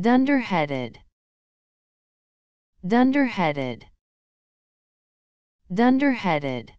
dunderheaded. Dunderheaded. Dunderheaded.